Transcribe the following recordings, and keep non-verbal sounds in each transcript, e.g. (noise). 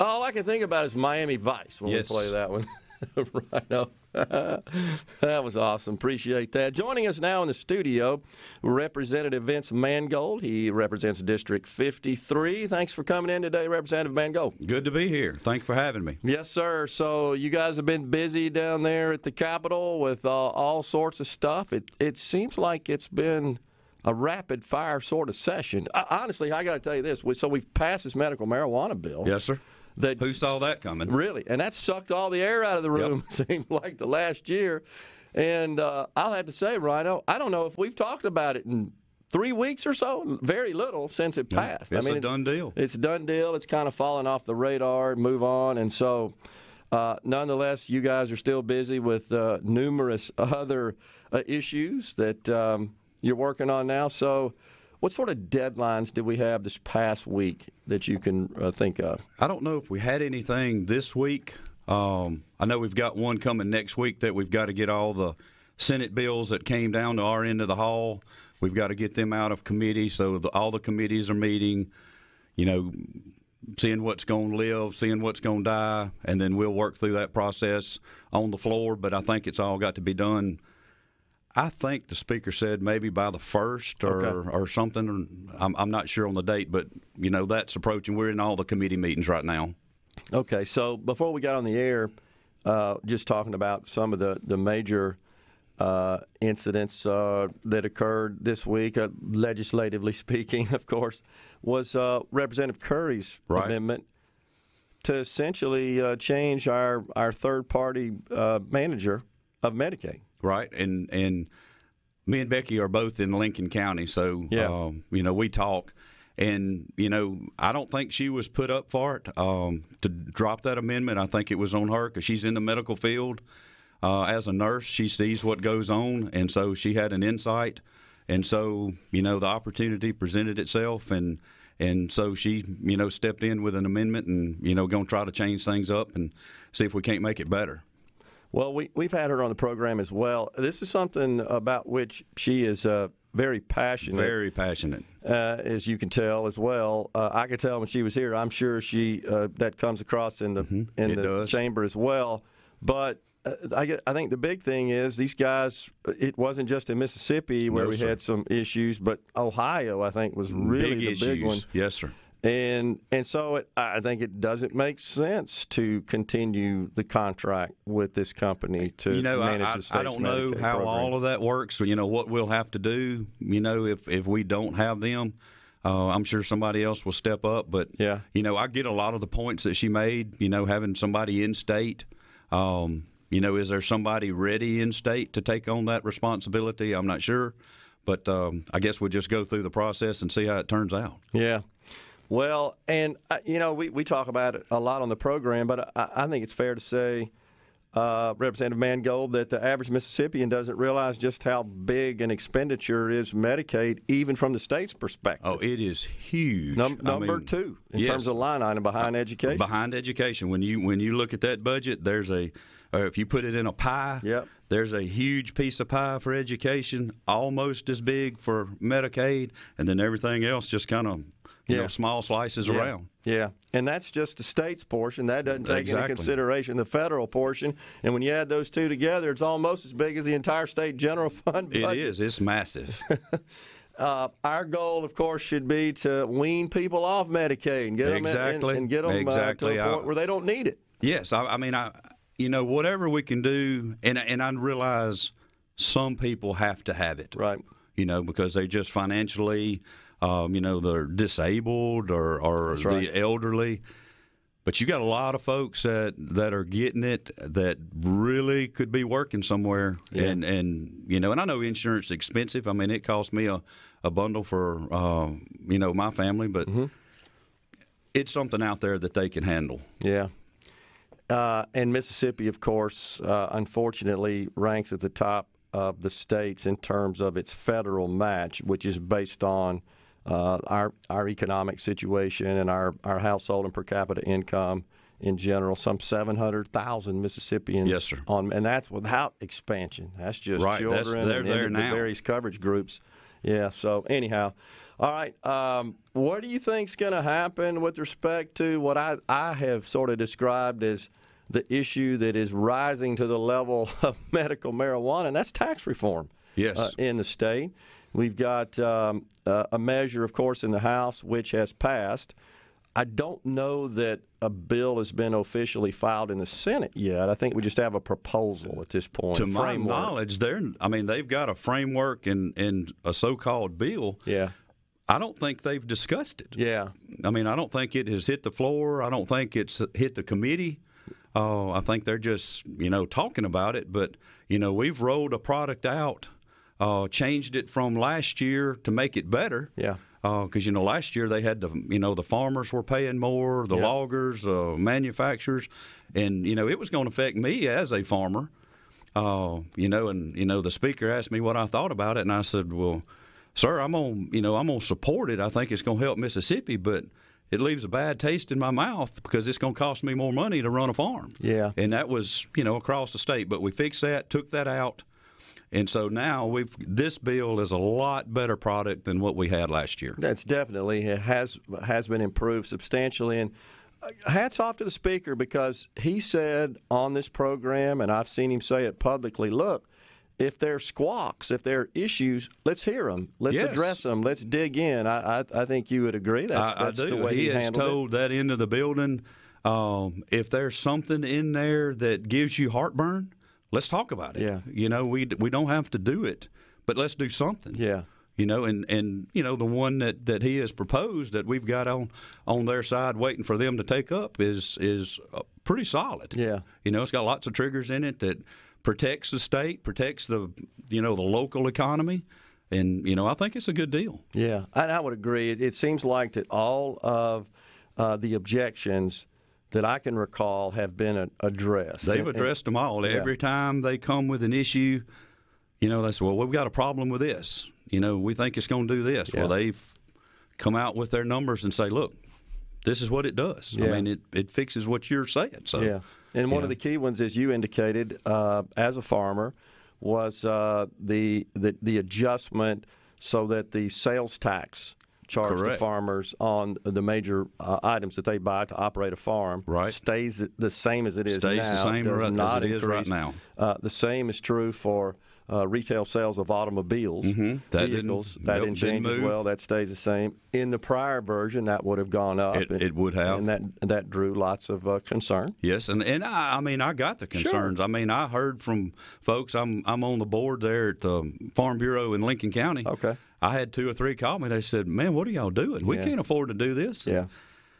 All I can think about is Miami Vice when Yes. we play that one. (laughs) right (laughs) that was awesome. Appreciate that. Joining us now in the studio, Representative Vince Mangold. He represents District 53. Thanks for coming in today, Representative Mangold. Good to be here. Thanks for having me. Yes, sir. So you guys have been busy down there at the Capitol with uh, all sorts of stuff. It it seems like it's been a rapid fire sort of session. Uh, honestly, I got to tell you this. We, so we've passed this medical marijuana bill. Yes, sir. That Who saw that coming? Really, and that sucked all the air out of the room. (laughs) Seemed like the last year, and uh, I'll have to say, Rhino, I don't know if we've talked about it in three weeks or so. Very little since it passed. It's I mean, a done deal. It's a done deal. It's kind of fallen off the radar. Move on, and so. Uh, nonetheless, you guys are still busy with uh, numerous (laughs) other uh, issues that um, you're working on now. So, what sort of deadlines did we have this past week that you can uh, think of? I don't know if we had anything this week. Um, I know we've got one coming next week that we've got to get all the Senate bills that came down to our end of the hall. We've got to get them out of committee, so the, all the committees are meeting. You know, seeing what's going to live, seeing what's going to die, and then we'll work through that process on the floor. But I think it's all got to be done. I think the speaker said maybe by the first or, Okay. or something. I'm, I'm not sure on the date, but you know that's approaching. We're in all the committee meetings right now. Okay, so before we got on the air, uh, just talking about some of the the major uh, incidents uh, that occurred this week, uh, legislatively (laughs) speaking, of course, was uh, Representative Currie's Right. amendment to essentially uh, change our our third party uh, manager of Medicaid. Right? And and me and Becky are both in Lincoln County, so Yeah. um, you know we talk. And you know, I don't think she was put up for it um, to drop that amendment. I think it was on her because she's in the medical field. Uh, as a nurse, she sees what goes on, and so she had an insight. And so, you know, the opportunity presented itself, and and so she, you know, stepped in with an amendment, and you know, going to try to change things up and see if we can't make it better. Well, we, we've had her on the program as well. This is something about which she is uh, very passionate. Very passionate. uh, as you can tell as well. Uh, I could tell when she was here. I'm sure she uh, that comes across in the in Mm-hmm. It the does. chamber as well. But uh, I, get- I think the big thing is these guys. It wasn't just in Mississippi where No, we sir. had some issues, but Ohio I think was really big the issues. big one. Yes, sir. And and so it, I think it doesn't make sense to continue the contract with this company to you know, I, manage I, the state's I don't know Medicaid how program. all of that works. You know, what we'll have to do, you know, if, if we don't have them, uh, I'm sure somebody else will step up. But, Yeah. you know, I get a lot of the points that she made, you know, having somebody in state. Um, you know, is there somebody ready in state to take on that responsibility? I'm not sure. But um, I guess we'll just go through the process and see how it turns out. Yeah. Well, and uh, you know, we, we talk about it a lot on the program, but I, I think it's fair to say, uh, Representative Mangold, that the average Mississippian doesn't realize just how big an expenditure is Medicaid, even from the state's perspective. Oh, it is huge. Num- I number mean, two in yes. terms of line item behind education. behind education. When you when you look at that budget, there's a or if you put it in a pie, Yep. there's a huge piece of pie for education, almost as big for Medicaid, and then everything else just kind of you Yeah. know small slices yeah. around. Yeah, and that's just the state's portion. That doesn't take into consideration the federal portion. And when you add those two together, it's almost as big as the entire state general (laughs) fund It budget. is. It's massive. (laughs) Uh, our goal, of course, should be to wean people off Medicaid and get them in- and get them Exactly. uh, to a point where they don't need it. yes, I, I mean, I you know whatever we can do, and and I realize some people have to have it. Right. you know, because they just financially, um, you know, they're disabled or, or the right. elderly. But you got a lot of folks that, that are getting it that really could be working somewhere, and and you know, and I know insurance is expensive. I mean, it cost me a, a bundle for uh, you know my family, but it's something out there that they can handle. Yeah. Uh, and Mississippi, of course, uh, unfortunately ranks at the top of the states in terms of its federal match, which is based on uh, our our economic situation and our, our household and per capita income in general. Some seven hundred thousand Mississippians. Yes, sir. On and that's without expansion. That's just Right, children that's- and into the now. various coverage groups. Yeah. So anyhow, All right. Um, what do you think's going to happen with respect to what I, I have sort of described as the issue that is rising to the level (laughs) of medical marijuana, and that's tax reform Yes. uh, in the state. We've got um, uh, a measure, of course, in the House which has passed. I don't know that a bill has been officially filed in the Senate yet. I think we just have a proposal at this point. to my framework. knowledge, they're I mean they've got a framework and and a so-called bill. Yeah. I don't think they've discussed it. Yeah. I mean, I don't think it has hit the floor. I don't think it's hit the committee. Uh, I think they're just you know talking about it. But you know, we've rolled a product out, uh, changed it from last year to make it better. Yeah. Because you know, last year they had the you know the farmers were paying more, the Yeah. loggers, uh, manufacturers, and you know it was going to affect me as a farmer. Uh, you know, and you know the speaker asked me what I thought about it, and I said, "Well, sir, I'm on you know I'm gonna support it. I think it's gonna help Mississippi, but it leaves a bad taste in my mouth because it's gonna cost me more money to run a farm." Yeah. and that was you know across the state. But we fixed that, took that out, and so now we've this bill is a lot better product than what we had last year. That's definitely it has has been improved substantially, and uh, hats off to the speaker because he said on this program, and I've seen him say it publicly. Look, if there's squawks, if there are issues, let's hear them, let's Yes. address them, let's dig in. I, I I think you would agree. That's, I, I do. the way he he, has told that end of the building. Um, if there's something in there that gives you heartburn, let's talk about it. Yeah. You know, we we don't have to do it, but let's do something. Yeah. You know, and, and you know the one that, that he has proposed that we've got on on their side waiting for them to take up is is uh, pretty solid. Yeah. You know, it's got lots of triggers in it that protects the state, protects the you know the local economy, and you know I think it's a good deal. Yeah, I, I would agree. It, it seems like that all of uh, the objections that I can recall have been a, addressed. They've And- and- addressed them all. Every time they come with an issue, you know, they say, well, we've got a problem with this. You know, we think it's going to do this. Well, they've come out with their numbers and say, look, this is what it does. I mean, it, it fixes what you're saying. So, Yeah, and one yeah. of the key ones, as you indicated, uh, as a farmer, was uh, the, the the adjustment so that the sales tax charged to Correct. farmers on the major uh, items that they buy to operate a farm Right. stays the same as it is Stays now. the same does right- as it is right now. Uh, the same is true for. Uh, retail sales of automobiles, Mm-hmm. That didn't- vehicles, that didn't didn't change as well. That stays the same. In the prior version, that would have gone up. It- it would have. and that that drew lots of uh, concern. Yes, and and I, I mean I got the concerns. I mean I heard from folks. I'm I'm on the board there at the Farm Bureau in Lincoln County. Okay. I had two or three call me. They said, "Man, what are y'all doing? We Yeah. can't afford to do this." Yeah.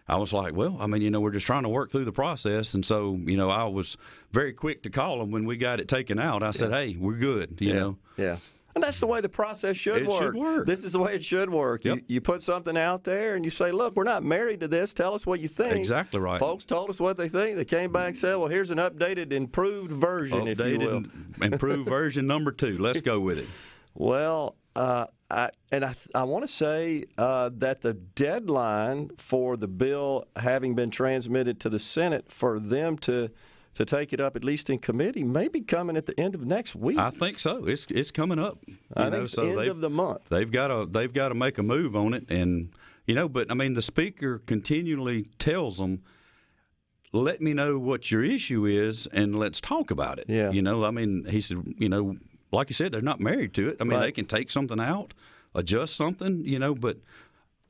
I was like, well, I mean, you know, we're just trying to work through the process, and so, you know, I was very quick to call them when we got it taken out. I said, hey, we're good, you yeah. know. Yeah. And that's the way the process should It work. should work. This is the way it should work. You, Yep. you put something out there and you say, look, we're not married to this. Tell us what you think. Exactly right. Folks told us what they think. They came back and said, well, here's an updated, improved version, if you will. Updated, improved (laughs) version number two. Let's go with it. Well, uh, I, and I, I want to say uh, that the deadline for the bill having been transmitted to the Senate for them to to take it up at least in committee may be coming at the end of next week. I think so. It's it's coming up. You I know, so end of the month. they've got to they've got to make a move on it and you know but i mean the speaker continually tells them let me know what your issue is and let's talk about it Yeah. you know i mean he said you know like you said they're not married to it i mean Right. they can take something out adjust something you know but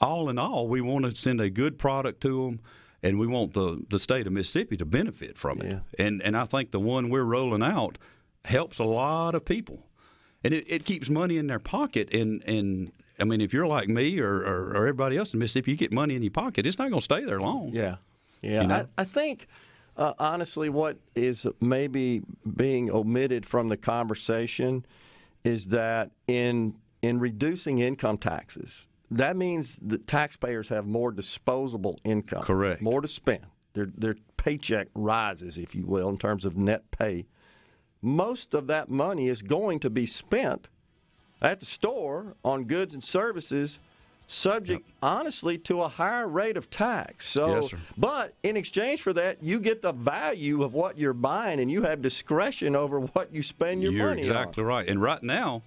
all in all we want to send a good product to them and we want the, the state of mississippi to benefit from it Yeah. and and i think the one we're rolling out helps a lot of people and it, it keeps money in their pocket. And, and I mean, if you're like me or, or, or everybody else in Mississippi, you get money in your pocket. It's not going to stay there long. Yeah, yeah. You know? I, I think uh, honestly, what is maybe being omitted from the conversation is that in in reducing income taxes, that means that taxpayers have more disposable income, Correct. more to spend. Their their paycheck rises, if you will, in terms of net pay. Most of that money is going to be spent at the store on goods and services subject honestly to a higher rate of tax. So Yes, sir. but in exchange for that you get the value of what you're buying and you have discretion over what you spend your You're money exactly right. And right now,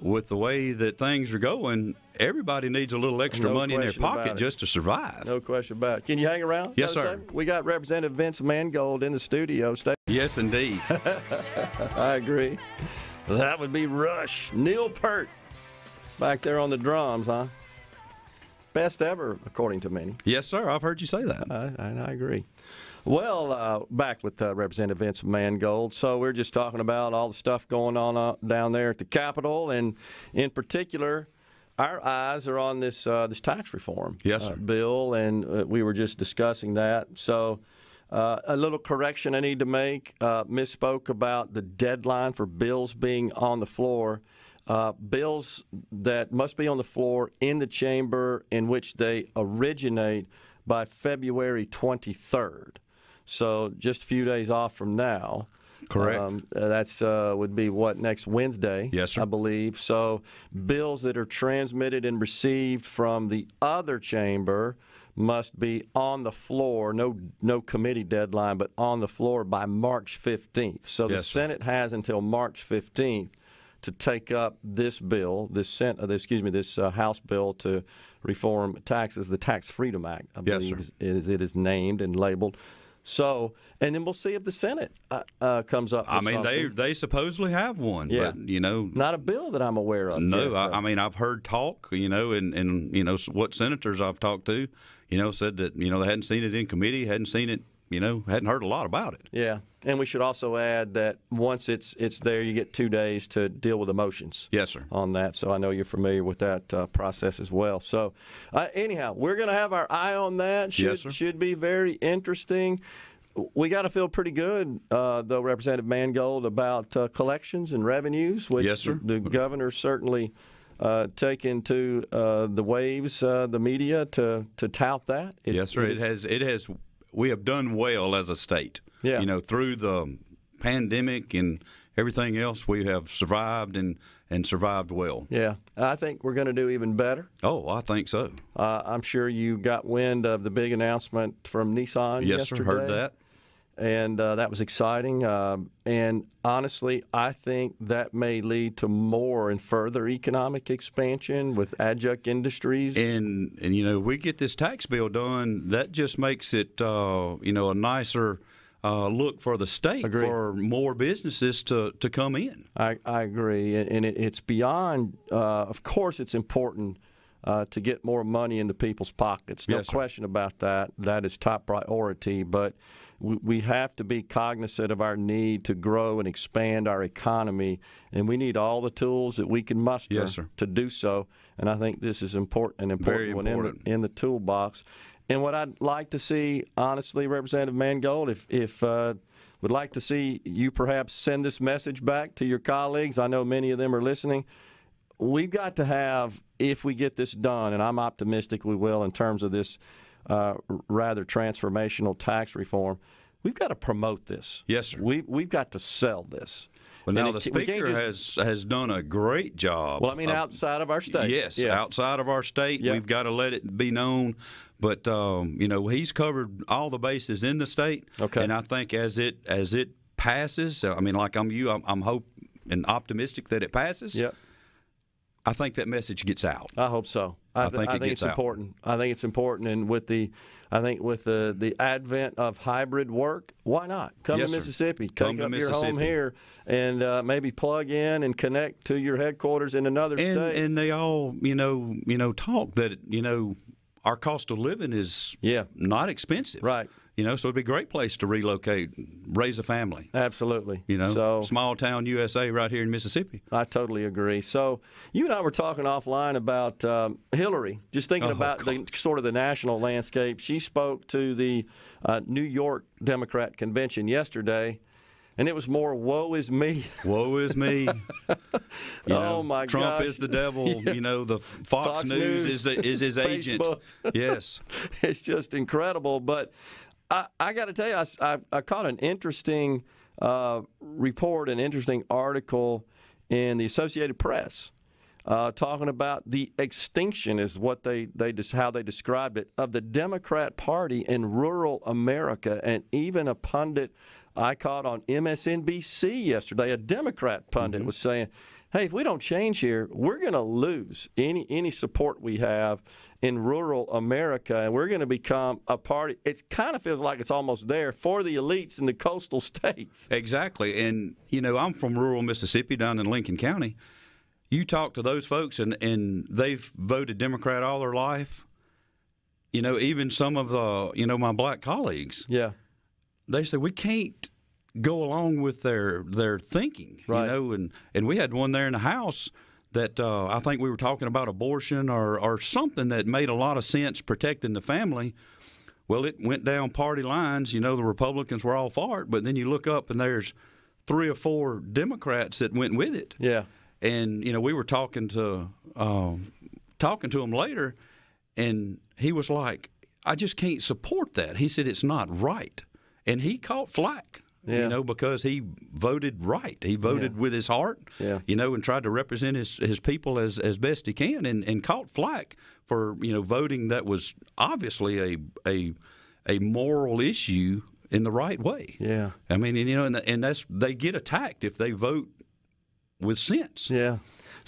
with the way that things are going, everybody needs a little extra No money in their pocket just to survive. No question about it. Can you hang around? Yes, sir. We got Representative Vince Mangold in the studio. Stay. Yes, indeed. (laughs) I agree. That would be Rush. Neil Peart back there on the drums, huh? Best ever, according to many. yes, sir. I've heard you say that. I, I, I agree. Well, uh, back with uh, Representative Vince Mangold. So we're just talking about all the stuff going on uh, down there at the Capitol, and in particular, our eyes are on this uh, this tax reform Yes, uh, bill, and uh, we were just discussing that. So. Uh, a little correction I need to make. Uh, misspoke about the deadline for bills being on the floor. Uh, bills that must be on the floor in the chamber in which they originate by February 23rd. So just a few days off from now. Correct. Um, that's uh, would be what next Wednesday. Yes, sir. I believe. So bills that are transmitted and received from the other chamber must be on the floor. No, no committee deadline, but on the floor by March 15th. So the Yes, sir. Senate has until March 15th to take up this bill, this Sen- uh, excuse me, this uh, House bill to reform taxes, the Tax Freedom Act, I Yes, believe is, is it is named and labeled. So, and then we'll see if the Senate uh, uh, comes up. I mean, they something. they supposedly have one, Yeah. but you know, not a bill that I'm aware of. no. yet, I. I mean, I've heard talk, you know, and and you know what senators I've talked to, you know, said that you know they hadn't seen it in committee, hadn't seen it, you know, hadn't heard a lot about it. Yeah, and we should also add that once it's it's there, you get two days to deal with emotions. Yes, sir. On that, so I know you're familiar with that uh, process as well. So, uh, anyhow, we're going to have our eye on that. Should Yes, sir. should be very interesting. We got to feel pretty good, uh, though, Representative Mangold, about uh, collections and revenues, which Yes, sir. the governor certainly uh, taken to uh, the waves, uh, the media, to to tout that. It- yes, sir. it has it has we have done well as a state. Yeah. You know, through the pandemic and everything else, we have survived and and survived well. yeah, I think we're going to do even better. Oh, I think so. Uh, I'm sure you got wind of the big announcement from Nissan Yes, yesterday. sir. Heard that. And uh, that was exciting. Um, and honestly, I think that may lead to more and further economic expansion with adjunct industries. And and you know, we get this tax bill done. That just makes it uh, you know a nicer uh, look for the state Agreed. for more businesses to to come in. I, I agree, and, and it, it's beyond. Uh, of course, it's important uh, to get more money into people's pockets. No Yes, question about that. That is top priority. But we, we have to be cognizant of our need to grow and expand our economy, and we need all the tools that we can muster Yes, to do so. And I think this is important, an important Very one in important. the, in the toolbox. And what I'd like to see, honestly, Representative Mangold, if if uh, would like to see you perhaps send this message back to your colleagues. I know many of them are listening. We've got to have, if we get this done, and I'm optimistic we will in terms of this uh, rather transformational tax reform. We've got to promote this. Yes, sir. We we've got to sell this. And now it the ca- we can't speaker just- has has done a great job. Well, I mean, of- outside of our state. Yes, Yeah. outside of our state, Yeah. we've got to let it be known. But um, you know, he's covered all the bases in the state. Okay. And I think as it as it passes, I mean, like I'm you, I'm, I'm hope and optimistic that it passes. Yep. I think that message gets out. I hope so. I, I th- think I it think gets it's out. important. I think it's important, and with the, I think with the the advent of hybrid work, why not come Yes, to sir. Mississippi, Come take to up your home here, and uh, maybe plug in and connect to your headquarters in another And state. and they all you know you know talk that you know our cost of living is yeah, not expensive. Right. You know, so it'd be a great place to relocate, raise a family. absolutely. You know, so small town USA right here in Mississippi. I totally agree. So you and I were talking offline about um, Hillary. Just thinking Oh, about the sort of the national landscape. She spoke to the uh, New York Democrat convention yesterday, and it was more "woe is me." (laughs) Woe is me. (laughs) You Oh, know, my Trump gosh. is the devil. (laughs) You know, the Fox, Fox News, News, is the, is his agent. Yes. it's just incredible. But I, I got to tell you, I, I, I caught an interesting uh, report, an interesting article in the Associated Press. Uh, talking about the extinction is what they they how they described it of the Democrat Party in rural America, and even a pundit I caught on MSNBC yesterday, a Democrat pundit was saying hey, if we don't change here, we're going to lose any any support we have in rural America, and we're going to become a party. It kind of feels like it's almost there for the elites in the coastal (laughs) states. Exactly, and you know, I'm from rural Mississippi, down in Lincoln County. You talk to those folks, and and they've voted Democrat all their life. You know, even some of the you know my black colleagues. Yeah, they say we can't go along with their their thinking. Right. You know, and and we had one there in the house that uh, I think we were talking about abortion or or something that made a lot of sense protecting the family. Well, it went down party lines. You know, the Republicans were all for it, but then you look up and there's three or four Democrats that went with it. Yeah. And you know, we were talking to uh, talking to him later, and he was like, "I just can't support that." He said it's not right, and he caught flack. Yeah. You know, because he voted right. He voted Yeah. with his heart. Yeah. You know, and tried to represent his, his people as, as best he can, and, and caught flack for you know voting that was obviously a a a moral issue in the right way. Yeah. I mean, and, you know, and, and that's they get attacked if they vote with sense. Yeah.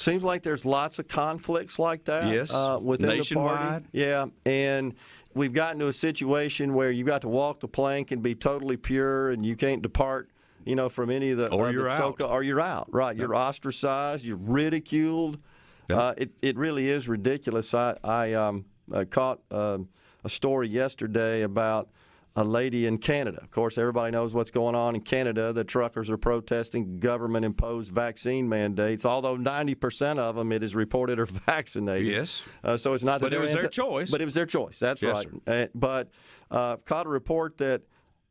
Seems like there's lots of conflicts like that Yes. uh, within the Nationwide. party. Yeah, and we've gotten to a situation where you've got to walk the plank and be totally pure, and you can't depart, you know, from any of the Or the you're out. so-called- or you're out. Right, you're ostracized, you're ridiculed. Yep. Uh, it it really is ridiculous. I I um, uh, caught um a story yesterday about a lady in Canada. Of course, everybody knows what's going on in Canada. The truckers are protesting government imposed vaccine mandates, although 90% of them, it is reported, are (laughs) vaccinated. Yes. Uh, so it's not that But it was their choice. But it was their choice. That's Yes, right. Uh, but uh, caught a report that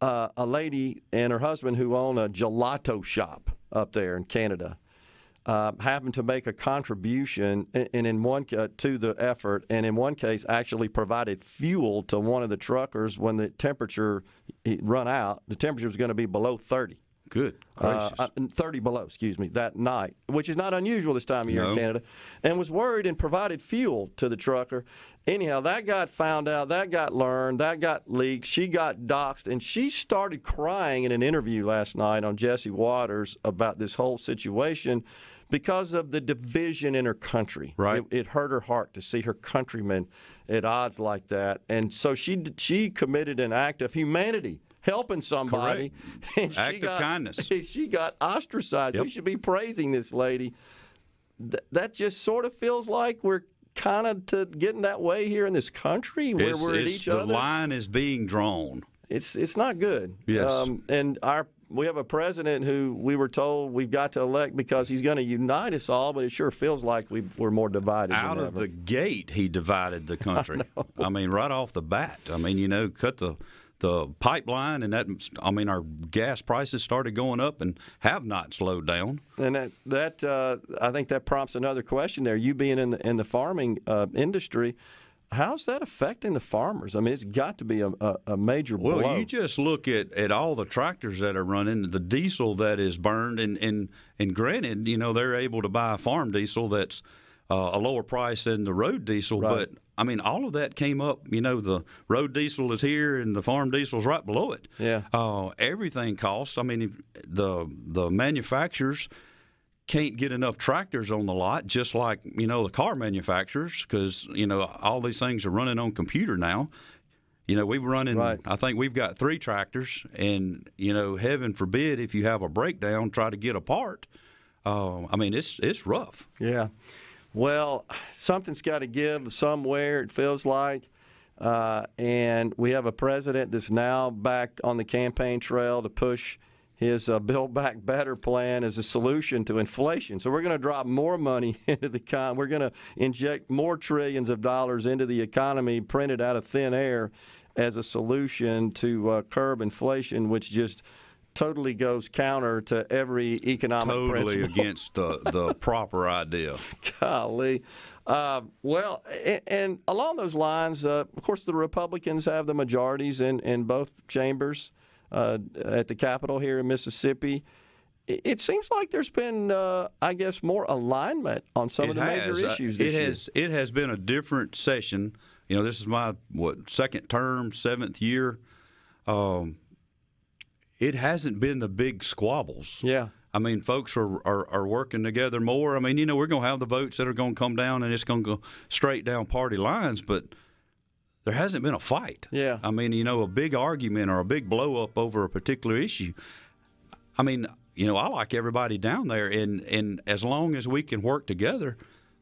uh, a lady and her husband who own a gelato shop up there in Canada uh, happened to make a contribution, and in one ca- to the effort, and in one case actually provided fuel to one of the truckers when the temperature run out. The temperature was going to be below 30. Good Uh, gracious. uh, 30 below, excuse me, that night, which is not unusual this time of year in Canada, and was worried and provided fuel to the trucker. Anyhow, that got found out, that got learned, that got leaked. She got doxxed, and she started crying in an interview last night on Jesse Watters about this whole situation because of the division in her country. Right. It, it hurt her heart to see her countrymen at odds like that, and so she she committed an act of humanity. Helping somebody, (laughs) and she Act of got, kindness. (laughs) she got ostracized. Yep. We should be praising this lady. Th- that just sort of feels like we're kind of to getting that way here in this country where It's- we're at each the other. line is being drawn. It's it's not good. Yes. Um, and our we have a president who we were told we've got to elect because he's going to unite us all, but it sure feels like we we're more divided Out of the gate, he divided the (laughs) country. I, mean, right off the bat. I mean, you know, cut the the pipeline, and that. I mean, our gas prices started going up and have not slowed down. And that, that uh, I think that prompts another question there. You being in the, in the farming uh, industry, how's that affecting the farmers? I mean, it's got to be a, a, a major Well, blow. you just look at, at all the tractors that are running, the diesel that is burned, and, and, and granted, you know, they're able to buy farm diesel that's uh, a lower price than the road diesel, Right. but I mean, all of that came up. You know, the road diesel is here, and the farm diesel is right below it. Yeah. uh, everything costs. I mean, the the manufacturers can't get enough tractors on the lot, just like you know the car manufacturers, because you know all these things are running on computer now. You know, we're running. Right. I think we've got three tractors, and you know, heaven forbid if you have a breakdown, try to get a part. Uh, I mean, it's it's rough. Yeah. Well, something's got to give somewhere, it feels like. Uh, and we have a president that's now back on the campaign trail to push his uh, Build Back Better plan as a solution to inflation. So we're going to drop more money (laughs) into the con. We're going to inject more trillions of dollars into the economy, printed out of thin air, as a solution to uh, curb inflation, which just totally goes counter to every economic Totally principle. (laughs) against the the proper idea. Golly. Uh, well, and, and along those lines, uh, of course, the Republicans have the majorities in, in both chambers uh, at the Capitol here in Mississippi. It, it seems like there's been, uh, I guess, more alignment on some of the major has. Uh, issues it year. has. It has been a different session. You know, this is my what second term, seventh year. Um, it hasn't been the big squabbles. Yeah. I mean, folks are, are, are working together more. I mean, you know, we're going to have the votes that are going to come down and it's going to go straight down party lines, but there hasn't been a fight. Yeah. I mean, you know, a big argument or a big blow up over a particular issue. I mean, you know, I like everybody down there, and, and as long as we can work together,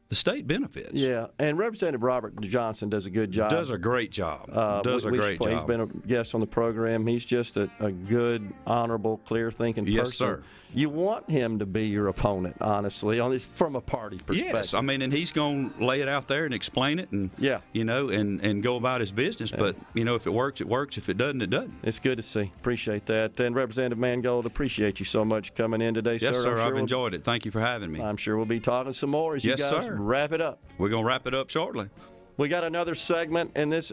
the state benefits. Yeah, and Representative Robert Johnson does a good job. Does a great job. Uh, Does we- a great support- job. He's been a guest on the program. He's just a, a good, honorable, clear-thinking Yes, person. sir. You want him to be your opponent, honestly, on this from a party perspective. Yes, I mean, and he's going to lay it out there and explain it, and Yeah. you know, and and go about his business. But you know, if it works, it works. If it doesn't, it doesn't. It's good to see. Appreciate that. And Representative Mangold, appreciate you so much coming in today, Yes, sir. sir. Sure I've we'll- enjoyed it. Thank you for having me. I'm sure we'll be talking some more as you guys sir. wrap it up. We're going to wrap it up shortly. We got another segment in this